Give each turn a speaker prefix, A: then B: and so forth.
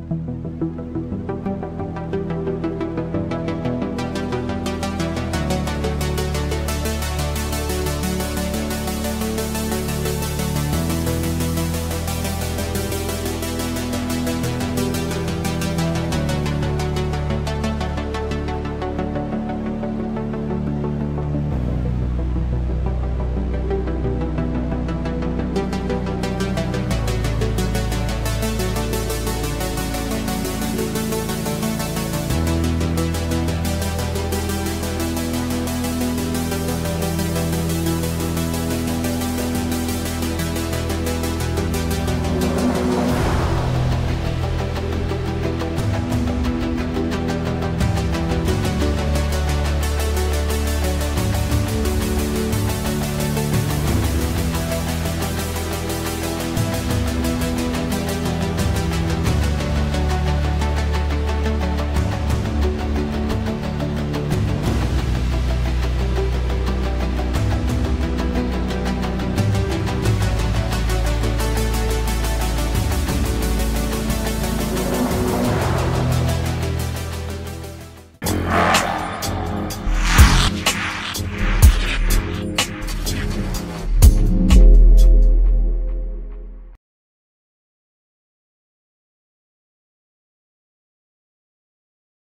A: フフフ。